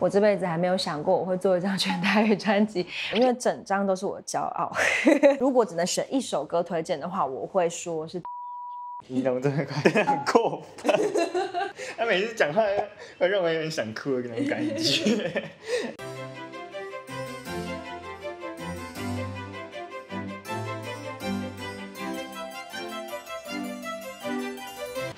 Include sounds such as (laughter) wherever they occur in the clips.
我这辈子还没有想过我会做一张全台语专辑，因为整张都是我骄傲。(laughs) 如果只能选一首歌推荐的话，我会说是。你懂这么快很过分，(laughs) 他每次讲话会让我有点想哭的那种感觉。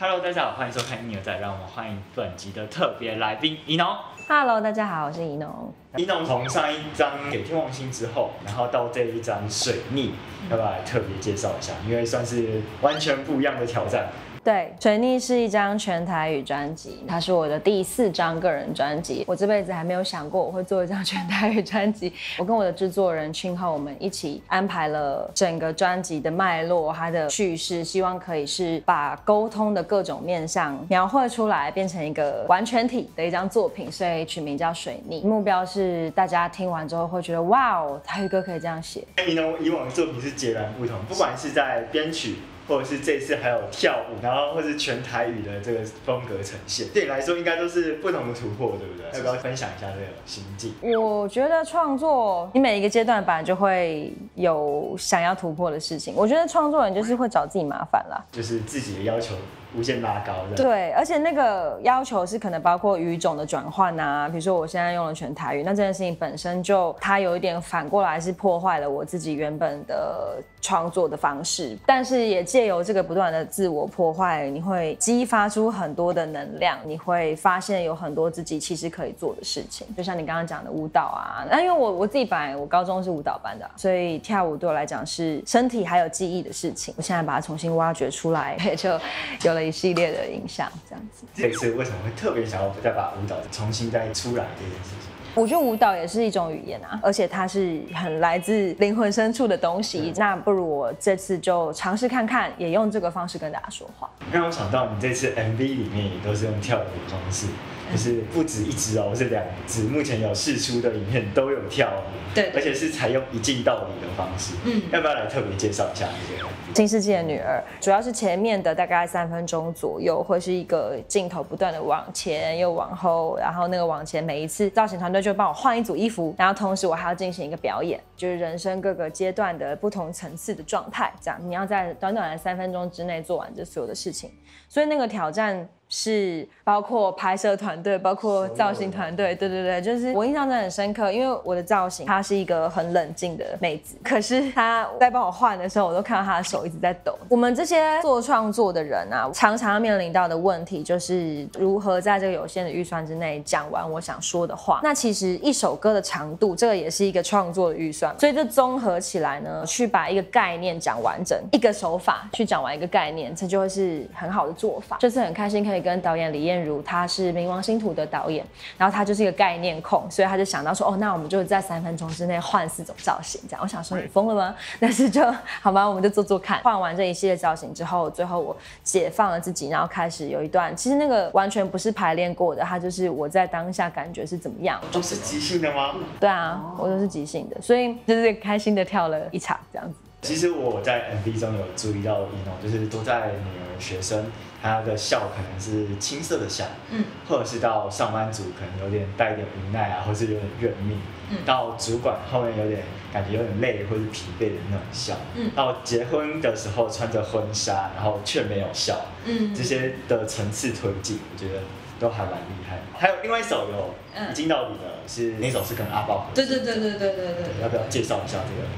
Hello，大家好，欢迎收看《婴儿仔》，让我们欢迎本集的特别来宾伊农。Hello，大家好，我是怡农。伊农从上一张给天王星之后，然后到这一张水逆，要不要来特别介绍一下？因为算是完全不一样的挑战。对，水逆是一张全台语专辑，它是我的第四张个人专辑。我这辈子还没有想过我会做一张全台语专辑。(laughs) 我跟我的制作人青浩，我们一起安排了整个专辑的脉络，它的叙事，希望可以是把沟通的各种面向描绘出来，变成一个完全体的一张作品，所以取名叫水逆。目标是大家听完之后会觉得，哇哦，台语歌可以这样写。仪农以往的作品是截然不同，不管是在编曲。或者是这次还有跳舞，然后或是全台语的这个风格呈现，对你来说应该都是不同的突破，对不对？要不要分享一下这个心境？我觉得创作，你每一个阶段本来就会有想要突破的事情。我觉得创作人就是会找自己麻烦啦，就是自己的要求无限拉高的。对，而且那个要求是可能包括语种的转换啊，比如说我现在用了全台语，那这件事情本身就它有一点反过来是破坏了我自己原本的创作的方式，但是也借由这个不断的自我破坏，你会激发出很多的能量，你会发现有很多自己其实可以做的事情，就像你刚刚讲的舞蹈啊，那因为我我自己本来我高中是舞蹈班的，所以跳舞对我来讲是身体还有记忆的事情，我现在把它重新挖掘出来，(laughs) 也就有了一系列的影响，这样子。(laughs) 这次为什么会特别想要再把舞蹈重新再出来这件事情？我觉得舞蹈也是一种语言啊，而且它是很来自灵魂深处的东西。那不如我这次就尝试看看，也用这个方式跟大家说话。让我想到你这次 MV 里面也都是用跳舞的方式，就是不止一只哦，是两只。目前有试出的影片都有跳舞，对而且是采用一镜到底的方式。嗯，要不要来特别介绍一下这个新世纪的女儿，主要是前面的大概三分钟左右，会是一个镜头不断的往前又往后，然后那个往前每一次造型团队就帮我换一组衣服，然后同时我还要进行一个表演，就是人生各个阶段的不同层次的状态，这样你要在短短的三分钟之内做完这所有的事情，所以那个挑战。是包括拍摄团队，包括造型团队，对对对，就是我印象真的很深刻，因为我的造型她是一个很冷静的妹子，可是她在帮我换的时候，我都看到她的手一直在抖。我们这些做创作的人啊，常常面临到的问题就是如何在这个有限的预算之内讲完我想说的话。那其实一首歌的长度，这个也是一个创作的预算，所以这综合起来呢，去把一个概念讲完整，一个手法去讲完一个概念，这就会是很好的做法。这次很开心可以。跟导演李艳如，他是《冥王星图》的导演，然后他就是一个概念控，所以他就想到说，哦，那我们就在三分钟之内换四种造型，这样。我想说你疯了吗？但是就好吧，我们就做做看。换完这一系列造型之后，最后我解放了自己，然后开始有一段，其实那个完全不是排练过的，它就是我在当下感觉是怎么样。都是即兴的吗？对啊，我都是即兴的，所以就是开心的跳了一场这样子。其实我在 MV 中有注意到一种，就是都在女儿学生。他的笑可能是青涩的笑，嗯，或者是到上班族可能有点带一点无奈啊，或是有点认命，嗯，到主管后面有点感觉有点累或是疲惫的那种笑，嗯，到结婚的时候穿着婚纱，然后却没有笑，嗯，这些的层次推进，我觉得都还蛮厉害。还有另外一首有一镜到底的是那首是跟阿豹合作，对对对对对对。对，要不要介绍一下这个？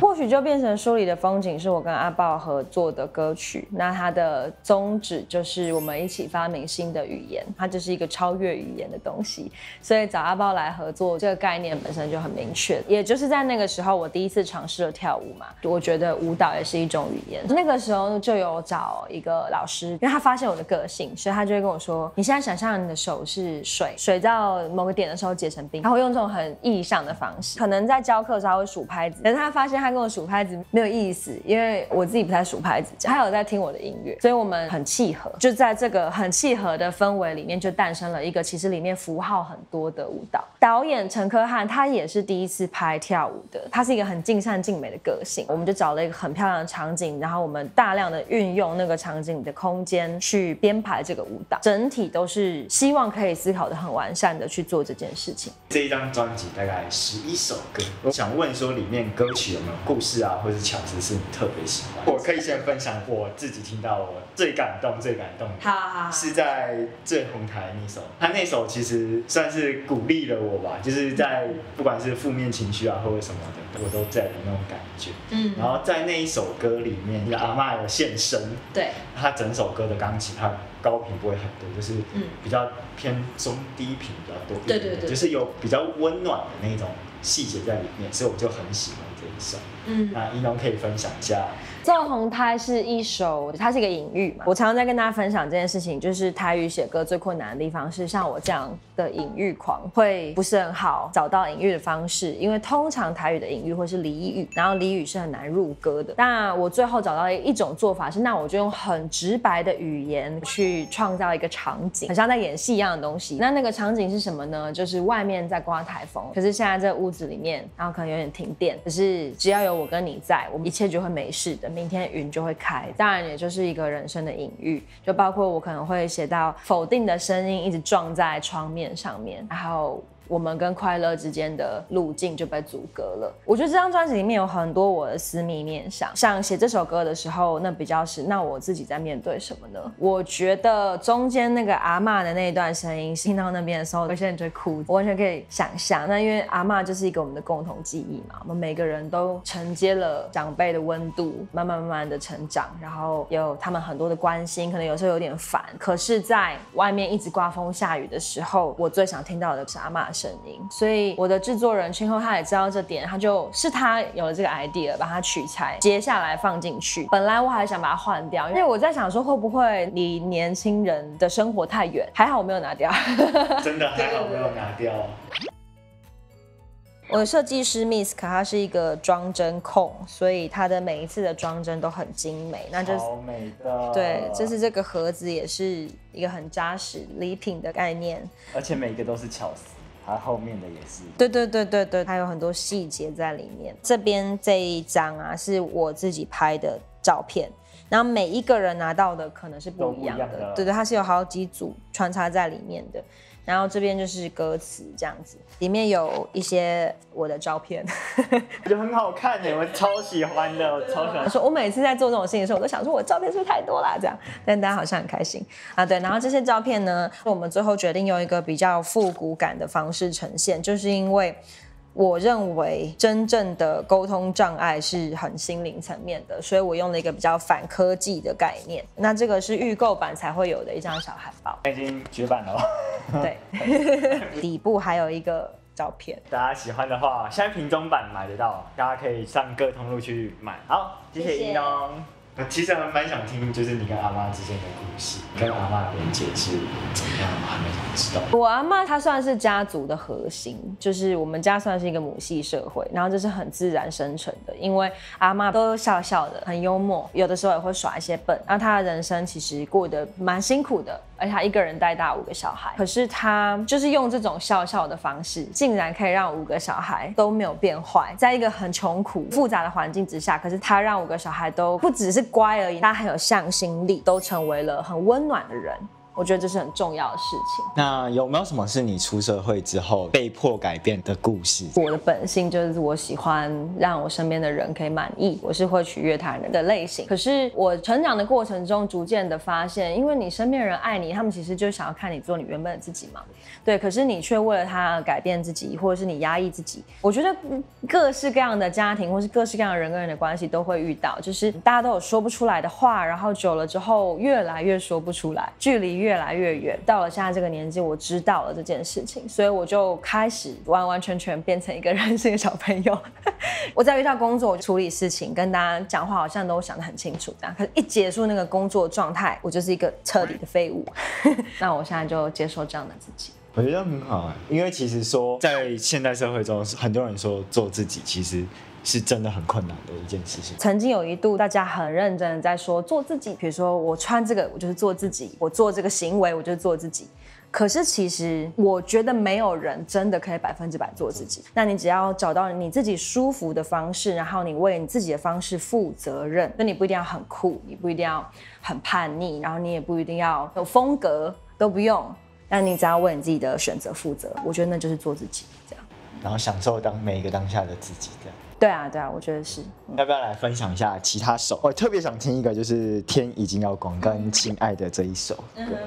或许就变成书里的风景是我跟阿豹合作的歌曲，那它的宗旨就是我们一起发明新的语言，它就是一个超越语言的东西。所以找阿豹来合作，这个概念本身就很明确。也就是在那个时候，我第一次尝试了跳舞嘛，我觉得舞蹈也是一种语言。那个时候就有找一个老师，因为他发现我的个性，所以他就会跟我说：“你现在想象你的手是水，水到某个点的时候结成冰，他会用这种很意义上的方式。可能在教课时候会数拍子，可是他发现他跟我数拍子没有意思，因为我自己不太数拍子，他有在听我的音乐，所以我们很契合。就在这个很契合的氛围里面，就诞生了一个其实里面符号很多的舞蹈。导演陈科汉他也是第一次拍跳舞的，他是一个很尽善尽美的个性。我们就找了一个很漂亮的场景，然后我们大量的运用那个场景的空间去编排这个舞蹈，整体都是希望可以思考的很完善的去做这件事情。这一张专辑大概十一首歌，我想问说里面歌曲有没有故事啊，或者是巧思是你特别喜欢？我可以先分享我自己听到我最感动、最感动的，是在最红台那首。他那首其实算是鼓励了我吧，就是在不管是负面情绪啊，或者什么的，我都在的那种感觉。嗯。然后在那一首歌里面，阿妈有现身。对。他整首歌的钢琴，他高频不会很多，就是比较偏中低频比较多。对对对。就是有比较温暖的那种细节在里面，所以我就很喜欢嗯。那一龙可以分享一下。纵红胎是一首，它是一个隐喻嘛。我常常在跟大家分享这件事情，就是台语写歌最困难的地方是像我这样的隐喻狂，会不是很好找到隐喻的方式，因为通常台语的隐喻会是俚语，然后俚语是很难入歌的。那我最后找到一种做法是，那我就用很直白的语言去创造一个场景，很像在演戏一样的东西。那那个场景是什么呢？就是外面在刮台风，可是现在这屋子里面，然后可能有点停电，可是只要有我跟你在，我们一切就会没事的。明天云就会开，当然也就是一个人生的隐喻，就包括我可能会写到否定的声音一直撞在窗面上面，然后。我们跟快乐之间的路径就被阻隔了。我觉得这张专辑里面有很多我的私密面相，像写这首歌的时候，那比较是那我自己在面对什么呢？我觉得中间那个阿妈的那一段声音，听到那边的时候，我现在就哭，我完全可以想象。那因为阿妈就是一个我们的共同记忆嘛，我们每个人都承接了长辈的温度，慢慢慢慢的成长，然后有他们很多的关心，可能有时候有点烦。可是，在外面一直刮风下雨的时候，我最想听到的是阿妈。声音，所以我的制作人青后他也知道这点，他就是他有了这个 idea，把它取材，接下来放进去。本来我还想把它换掉，因为我在想说会不会离年轻人的生活太远，还好我没有拿掉，(laughs) 真的还好没有拿掉。(laughs) 我的设计师 Miss 他是一个装帧控，所以他的每一次的装帧都很精美。那就好美的。对，就是这个盒子也是一个很扎实礼品的概念，而且每一个都是巧思。它后面的也是，对对对对对，还有很多细节在里面。这边这一张啊，是我自己拍的照片，然后每一个人拿到的可能是不一样的，对对，它是有好几组穿插在里面的。然后这边就是歌词这样子，里面有一些我的照片，(laughs) 我觉得很好看耶，我超喜欢的，我超喜欢。说我每次在做这种事情的时候，我都想说我照片是不是太多啦这样，但大家好像很开心啊。对，然后这些照片呢，我们最后决定用一个比较复古感的方式呈现，就是因为。我认为真正的沟通障碍是很心灵层面的，所以我用了一个比较反科技的概念。那这个是预购版才会有的一张小海报，已经绝版了。对，(laughs) 底部还有一个照片。大家喜欢的话，现在瓶中版买得到，大家可以上各通路去买。好，谢谢一东。其实还蛮想听，就是你跟阿妈之间的故事，跟阿妈连接是怎么样？我还蛮想知道。我阿妈她算是家族的核心，就是我们家算是一个母系社会，然后这是很自然生成的，因为阿妈都笑笑的，很幽默，有的时候也会耍一些笨。然后她的人生其实过得蛮辛苦的，而且他一个人带大五个小孩，可是他就是用这种笑笑的方式，竟然可以让五个小孩都没有变坏，在一个很穷苦复杂的环境之下，可是他让五个小孩都不只是。乖而已，他很有向心力，都成为了很温暖的人。我觉得这是很重要的事情。那有没有什么是你出社会之后被迫改变的故事？我的本性就是我喜欢让我身边的人可以满意，我是会取悦他人的类型。可是我成长的过程中，逐渐的发现，因为你身边人爱你，他们其实就想要看你做你原本的自己嘛。对，可是你却为了他改变自己，或者是你压抑自己。我觉得各式各样的家庭，或是各式各样的人跟人的关系都会遇到，就是大家都有说不出来的话，然后久了之后越来越说不出来，距离越。越来越远，到了现在这个年纪，我知道了这件事情，所以我就开始完完全全变成一个任性的小朋友。(laughs) 我在遇到工作，我处理事情，跟大家讲话，好像都想得很清楚。这样，可是一结束那个工作状态，我就是一个彻底的废物。(laughs) 那我现在就接受这样的自己。我觉得很好哎，因为其实说在现代社会中，很多人说做自己，其实。是真的很困难的一件事情。曾经有一度，大家很认真的在说做自己，比如说我穿这个，我就是做自己；我做这个行为，我就是做自己。可是其实我觉得没有人真的可以百分之百做自己。那你只要找到你自己舒服的方式，然后你为你自己的方式负责任。那你不一定要很酷，你不一定要很叛逆，然后你也不一定要有风格，都不用。那你只要为你自己的选择负责，我觉得那就是做自己这样。然后享受当每一个当下的自己。对啊，对啊，我觉得是。要不要来分享一下其他首？我特别想听一个，就是《天已经要光》跟《亲爱的》这一首。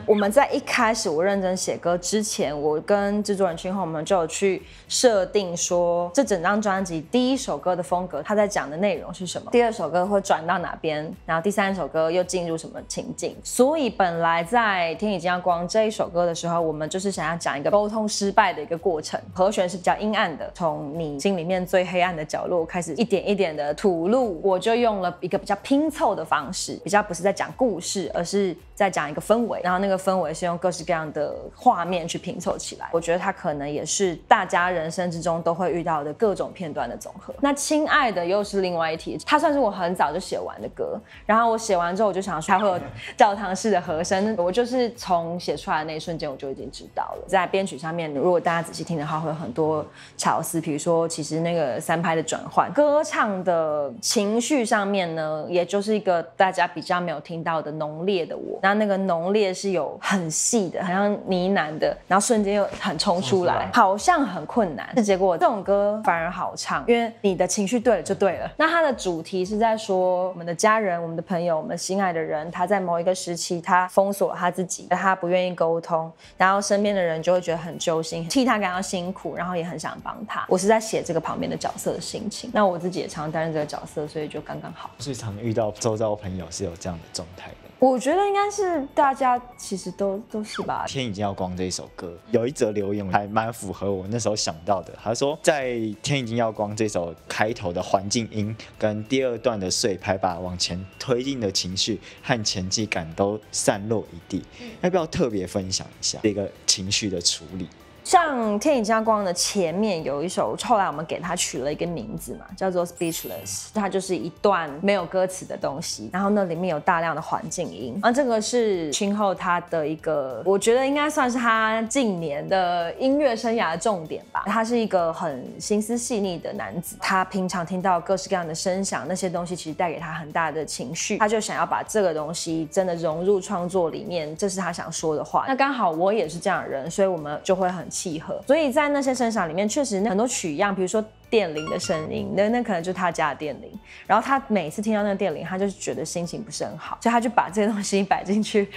我们在一开始我认真写歌之前，我跟制作人群后，我们就有去设定说，这整张专辑第一首歌的风格，他在讲的内容是什么？第二首歌会转到哪边？然后第三首歌又进入什么情境？所以本来在《天已经要光》这一首歌的时候，我们就是想要讲一个沟通失败的一个过程，和弦是比较阴暗的，从你心里面最黑暗的角落。开始一点一点的吐露，我就用了一个比较拼凑的方式，比较不是在讲故事，而是在讲一个氛围。然后那个氛围是用各式各样的画面去拼凑起来。我觉得它可能也是大家人生之中都会遇到的各种片段的总和。那亲爱的又是另外一题，它算是我很早就写完的歌。然后我写完之后，我就想说它会有教堂式的和声。我就是从写出来的那一瞬间，我就已经知道了。在编曲上面，如果大家仔细听的话，会有很多巧思。比如说，其实那个三拍的转换。歌唱的情绪上面呢，也就是一个大家比较没有听到的浓烈的我，然后那个浓烈是有很细的，好像呢喃的，然后瞬间又很冲出来，好像很困难。结果这种歌反而好唱，因为你的情绪对了就对了。那它的主题是在说我们的家人、我们的朋友、我们心爱的人，他在某一个时期他封锁了他自己，他不愿意沟通，然后身边的人就会觉得很揪心，替他感到辛苦，然后也很想帮他。我是在写这个旁边的角色的心情。那我自己也常担任这个角色，所以就刚刚好。最常遇到周遭朋友是有这样的状态的。我觉得应该是大家其实都都是吧。天已经要光这一首歌，有一则留言还蛮符合我那时候想到的。他说，在天已经要光这首开头的环境音跟第二段的碎拍，把往前推进的情绪和前进感都散落一地。要不要特别分享一下这个情绪的处理？像《天影加光》的前面有一首，后来我们给它取了一个名字嘛，叫做《Speechless》，它就是一段没有歌词的东西，然后那里面有大量的环境音，啊，这个是君后他的一个，我觉得应该算是他近年的音乐生涯的重点吧。他是一个很心思细腻的男子，他平常听到各式各样的声响，那些东西其实带给他很大的情绪，他就想要把这个东西真的融入创作里面，这是他想说的话。那刚好我也是这样的人，所以我们就会很。契合，所以在那些声响里面，确实很多取样，比如说电铃的声音，那那可能就是他家的电铃。然后他每次听到那个电铃，他就觉得心情不是很好，所以他就把这些东西摆进去，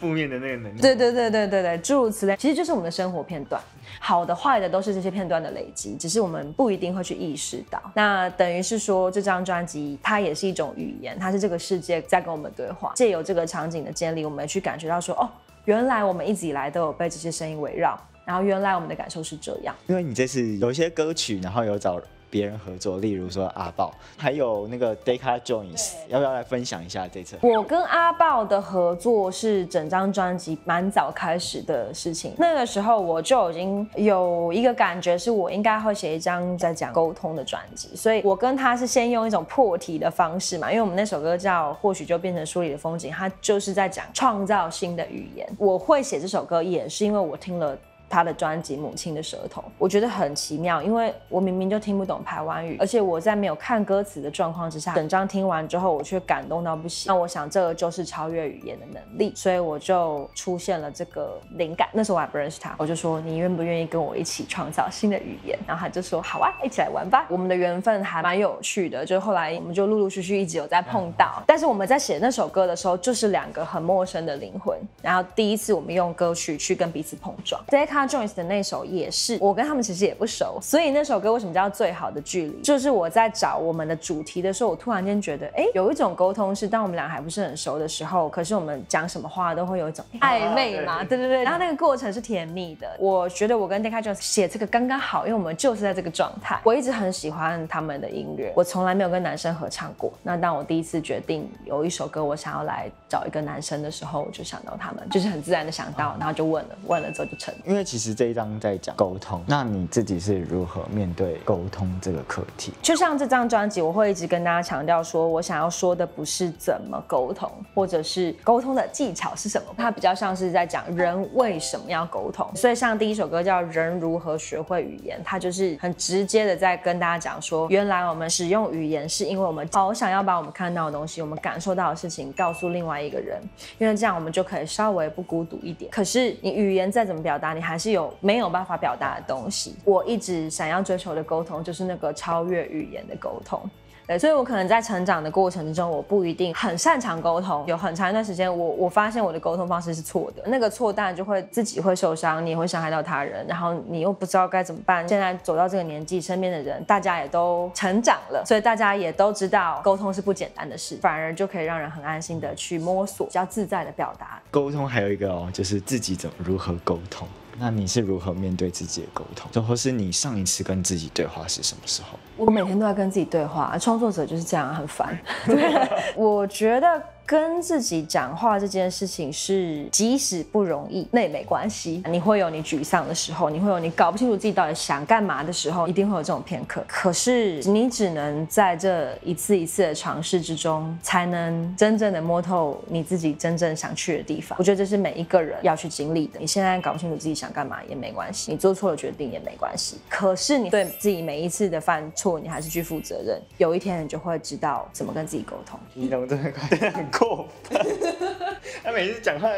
负面的那个能量。对对对对对对，诸如此类，其实就是我们的生活片段，好的坏的都是这些片段的累积，只是我们不一定会去意识到。那等于是说，这张专辑它也是一种语言，它是这个世界在跟我们对话，借由这个场景的建立，我们去感觉到说，哦，原来我们一直以来都有被这些声音围绕。然后原来我们的感受是这样，因为你这次有一些歌曲，然后有找别人合作，例如说阿豹，还有那个 Decca Jones，要不要来分享一下这次？我跟阿豹的合作是整张专辑蛮早开始的事情，那个时候我就已经有一个感觉，是我应该会写一张在讲沟通的专辑，所以我跟他是先用一种破题的方式嘛，因为我们那首歌叫或许就变成书里的风景，它就是在讲创造新的语言。我会写这首歌也是因为我听了。他的专辑《母亲的舌头》，我觉得很奇妙，因为我明明就听不懂台湾语，而且我在没有看歌词的状况之下，整张听完之后，我却感动到不行。那我想，这个就是超越语言的能力，所以我就出现了这个灵感。那时候我还不认识他，我就说：“你愿不愿意跟我一起创造新的语言？”然后他就说：“好啊，一起来玩吧。”我们的缘分还蛮有趣的，就后来我们就陆陆续续一直有在碰到。但是我们在写那首歌的时候，就是两个很陌生的灵魂。然后第一次我们用歌曲去跟彼此碰撞。Jones 的那首也是，我跟他们其实也不熟，所以那首歌为什么叫最好的距离？就是我在找我们的主题的时候，我突然间觉得，哎，有一种沟通是，当我们俩还不是很熟的时候，可是我们讲什么话都会有一种暧昧嘛，对对对，然后那个过程是甜蜜的。我觉得我跟 Decca Jones 写这个刚刚好，因为我们就是在这个状态。我一直很喜欢他们的音乐，我从来没有跟男生合唱过。那当我第一次决定有一首歌我想要来找一个男生的时候，我就想到他们，就是很自然的想到，然后就问了，问了之后就成。因为其实这一章在讲沟通，那你自己是如何面对沟通这个课题？就像这张专辑，我会一直跟大家强调，说我想要说的不是怎么沟通，或者是沟通的技巧是什么，它比较像是在讲人为什么要沟通。所以像第一首歌叫《人如何学会语言》，它就是很直接的在跟大家讲说，原来我们使用语言是因为我们好想要把我们看到的东西，我们感受到的事情告诉另外一个人，因为这样我们就可以稍微不孤独一点。可是你语言再怎么表达，你还是有没有办法表达的东西。我一直想要追求的沟通，就是那个超越语言的沟通。对，所以我可能在成长的过程之中，我不一定很擅长沟通。有很长一段时间，我我发现我的沟通方式是错的，那个错当然就会自己会受伤，你也会伤害到他人，然后你又不知道该怎么办。现在走到这个年纪，身边的人大家也都成长了，所以大家也都知道沟通是不简单的事，反而就可以让人很安心的去摸索，比较自在的表达。沟通还有一个哦，就是自己怎么如何沟通。那你是如何面对自己的沟通？就或是你上一次跟自己对话是什么时候？我每天都在跟自己对话，创作者就是这样，很烦。(laughs) 我觉得。跟自己讲话这件事情是，即使不容易，那也没关系。你会有你沮丧的时候，你会有你搞不清楚自己到底想干嘛的时候，一定会有这种片刻。可是你只能在这一次一次的尝试之中，才能真正的摸透你自己真正想去的地方。我觉得这是每一个人要去经历的。你现在搞不清楚自己想干嘛也没关系，你做错了决定也没关系。可是你对自己每一次的犯错，你还是去负责任。有一天你就会知道怎么跟自己沟通。你懂这个很过分，(laughs) 他每次讲话，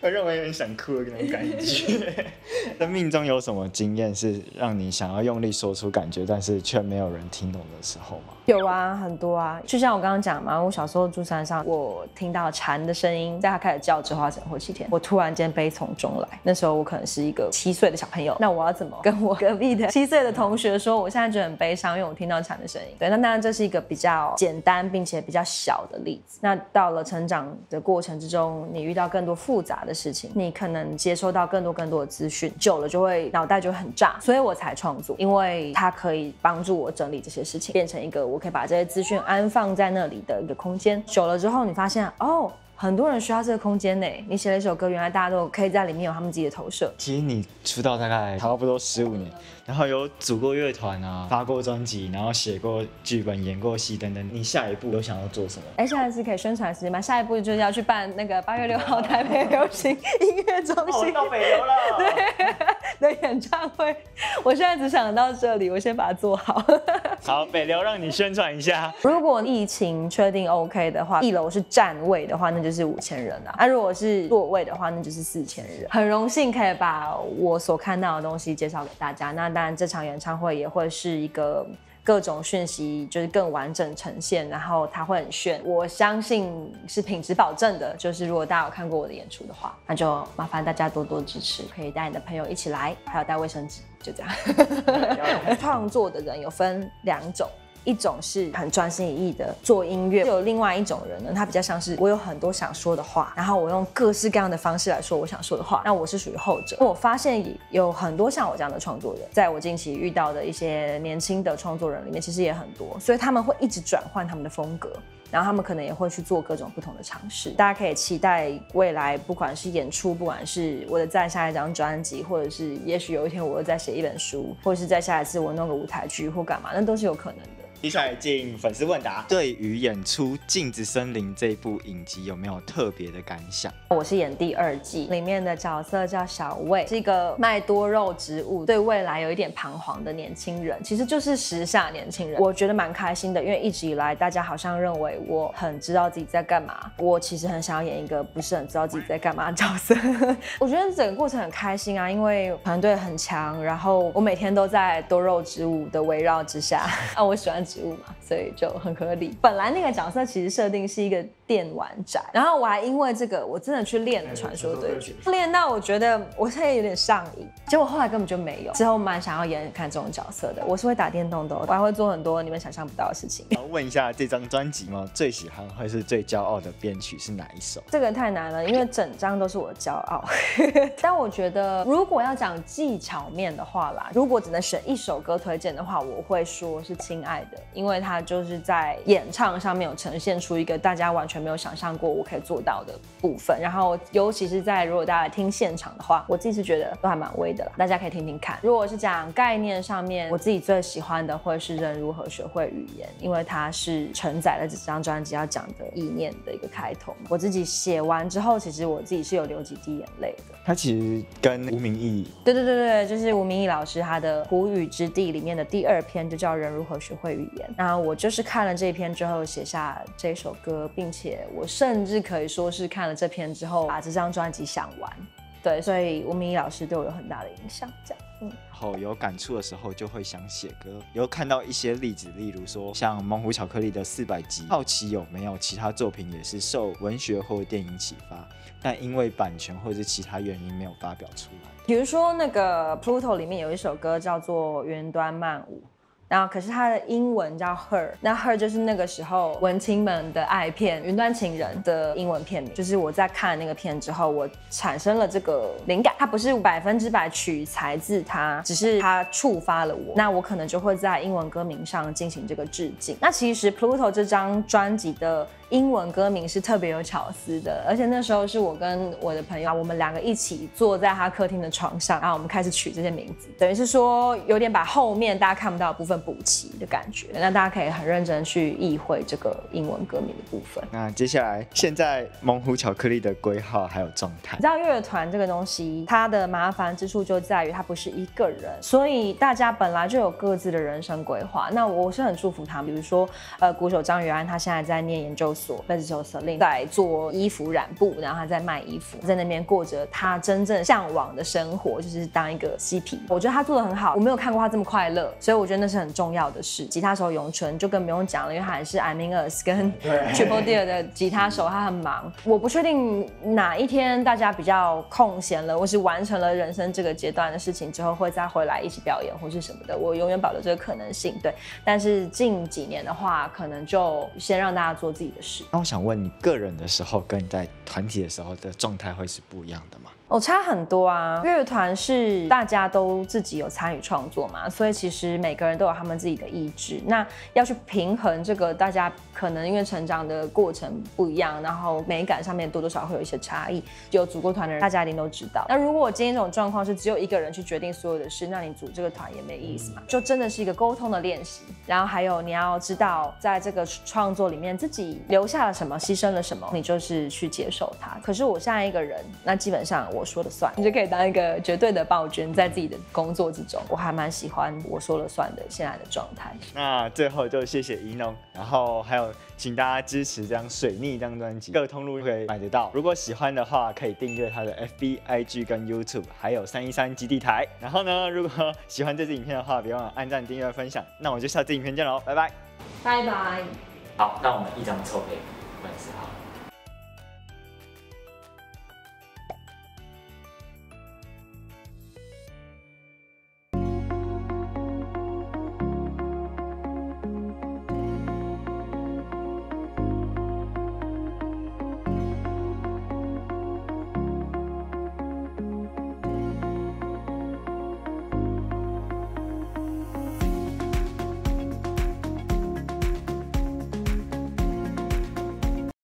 会认为有点想哭的那种感觉。(laughs) 生命中有什么经验是让你想要用力说出感觉，但是却没有人听懂的时候吗？有啊，很多啊。就像我刚刚讲嘛，我小时候住山上，我听到蝉的声音，在它开始叫之后，它整或七天，我突然间悲从中来。那时候我可能是一个七岁的小朋友，那我要怎么跟我隔壁的七岁的同学说，我现在觉得很悲伤，因为我听到蝉的声音。对，那当然这是一个比较简单并且比较小的例子。那到了成长。的过程之中，你遇到更多复杂的事情，你可能接收到更多更多的资讯，久了就会脑袋就很炸，所以我才创作，因为它可以帮助我整理这些事情，变成一个我可以把这些资讯安放在那里的一个空间。久了之后，你发现哦。很多人需要这个空间呢。你写了一首歌，原来大家都可以在里面有他们自己的投射。其实你出道大概差不多十五年，然后有组过乐团啊，发过专辑，然后写过剧本、演过戏等等。你下一步有想要做什么？哎，现在是可以宣传时间吗？下一步就是要去办那个八月六号台北流行音乐中心到北流了，(laughs) 对 (laughs) 的演唱会。我现在只想到这里，我先把它做好。(laughs) 好，北流让你宣传一下。如果疫情确定 OK 的话，一楼是站位的话，那就。就是五千人啊，那如果是座位的话，那就是四千人。很荣幸可以把我所看到的东西介绍给大家。那当然，这场演唱会也会是一个各种讯息就是更完整呈现，然后它会很炫，我相信是品质保证的。就是如果大家有看过我的演出的话，那就麻烦大家多多支持，可以带你的朋友一起来，还有带卫生纸，就这样。(laughs) 创作的人有分两种。一种是很专心一意的做音乐，有另外一种人呢，他比较像是我有很多想说的话，然后我用各式各样的方式来说我想说的话。那我是属于后者。我发现有很多像我这样的创作人，在我近期遇到的一些年轻的创作人里面，其实也很多，所以他们会一直转换他们的风格，然后他们可能也会去做各种不同的尝试。大家可以期待未来，不管是演出，不管是我的再下一张专辑，或者是也许有一天我又再写一本书，或者是再下一次我弄个舞台剧或干嘛，那都是有可能。接下来进粉丝问答。对于演出《镜子森林》这部影集，有没有特别的感想？我是演第二季，里面的角色叫小魏，是一个卖多肉植物，对未来有一点彷徨的年轻人，其实就是时下年轻人。我觉得蛮开心的，因为一直以来大家好像认为我很知道自己在干嘛，我其实很想要演一个不是很知道自己在干嘛的角色。(laughs) 我觉得整个过程很开心啊，因为团队很强，然后我每天都在多肉植物的围绕之下 (laughs) 啊，我喜欢。植物嘛，所以就很合理。本来那个角色其实设定是一个电玩展，然后我还因为这个，我真的去练了传说对决，练到我觉得我现在有点上瘾。结果后来根本就没有。之后蛮想要演看这种角色的，我是会打电动的，我还会做很多你们想象不到的事情。问一下这张专辑吗？最喜欢或是最骄傲的编曲是哪一首？这个太难了，因为整张都是我的骄傲。(laughs) 但我觉得如果要讲技巧面的话啦，如果只能选一首歌推荐的话，我会说是《亲爱的》。因为它就是在演唱上面有呈现出一个大家完全全没有想象过我可以做到的部分。然后尤其是在如果大家听现场的话，我自己是觉得都还蛮威的啦，大家可以听听看。如果是讲概念上面，我自己最喜欢的会是人如何学会语言，因为它是承载了这张专辑要讲的意念的一个开头。我自己写完之后，其实我自己是有流几滴眼泪的。它其实跟吴明义，对对对对，就是吴明义老师他的《胡语之地》里面的第二篇就叫《人如何学会语言》。然后我就是看了这篇之后写下这首歌，并且我甚至可以说是看了这篇之后把这张专辑想完。对，所以吴明义老师对我有很大的影响。这样，嗯，后有感触的时候就会想写歌。有看到一些例子，例如说像猛虎巧克力的四百集，好奇有没有其他作品也是受文学或电影启发，但因为版权或者是其他原因没有发表出来。比如说那个 Pluto 里面有一首歌叫做《云端漫舞》。然后，可是它的英文叫 Her，那 Her 就是那个时候文青们的爱片《云端情人》的英文片名。就是我在看那个片之后，我产生了这个灵感。它不是百分之百取材自它，只是它触发了我。那我可能就会在英文歌名上进行这个致敬。那其实 Pluto 这张专辑的。英文歌名是特别有巧思的，而且那时候是我跟我的朋友，我们两个一起坐在他客厅的床上，然后我们开始取这些名字，等于是说有点把后面大家看不到的部分补齐的感觉。那大家可以很认真去意会这个英文歌名的部分。那接下来，现在猛虎巧克力的规划还有状态，你知道乐团这个东西，它的麻烦之处就在于它不是一个人，所以大家本来就有各自的人生规划。那我是很祝福他们，比如说呃，鼓手张宇安，他现在在念研究。所在做衣服染布，然后他在卖衣服，在那边过着他真正向往的生活，就是当一个嬉皮。我觉得他做的很好，我没有看过他这么快乐，所以我觉得那是很重要的事。吉他手永春就更不用讲了，因为他还是 I Mean Us 跟 (laughs) Triple Deer 的吉他手，他很忙。我不确定哪一天大家比较空闲了，或是完成了人生这个阶段的事情之后，会再回来一起表演或是什么的。我永远保留这个可能性。对，但是近几年的话，可能就先让大家做自己的事。那我想问你，个人的时候跟你在团体的时候的状态会是不一样的吗？哦，差很多啊！乐团是大家都自己有参与创作嘛，所以其实每个人都有他们自己的意志。那要去平衡这个，大家可能因为成长的过程不一样，然后美感上面多多少会有一些差异。有组过团的人，大家一定都知道。那如果今天这种状况是只有一个人去决定所有的事，那你组这个团也没意思嘛？就真的是一个沟通的练习。然后还有你要知道，在这个创作里面自己留下了什么，牺牲了什么，你就是去接受它。可是我现在一个人，那基本上。我说了算，你就可以当一个绝对的暴君，在自己的工作之中，我还蛮喜欢我说了算的现在的状态。那最后就谢谢一农，然后还有请大家支持这张水逆这张专辑，各个通路可以买得到。如果喜欢的话，可以订阅他的 FB、IG 跟 YouTube，还有三一三基地台。然后呢，如果喜欢这支影片的话，别忘了按赞、订阅、分享。那我就下次影片见喽，拜拜，拜拜。好，那我们一张凑配，粉丝好。